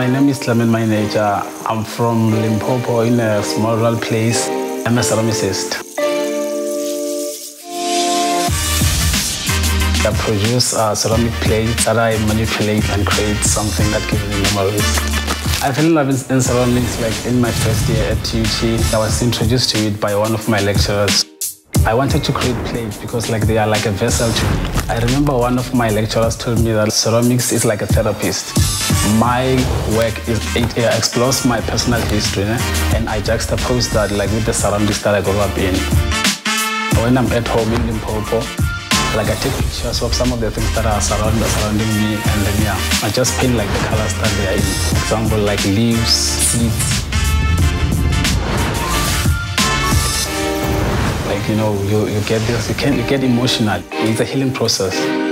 My name is Clement Maenetja. I'm from Limpopo in a small rural place. I'm a ceramicist. I produce uh, ceramic plates that I manipulate and create something that gives me memories. I fell in love in ceramics like in my first year at TUT. I was introduced to it by one of my lecturers. I wanted to create plates because like they are like a vessel to me. I remember one of my lecturers told me that ceramics is like a therapist. My work is it explores my personal history eh? and I juxtapose that like with the surroundings that I grew up in. When I'm at home in Limpopo, like I take pictures of some of the things that are surround, surrounding me and then yeah, I just paint like the colors that they are in. For example, like leaves, seeds, you know you, you get this you can you get emotional. It's a healing process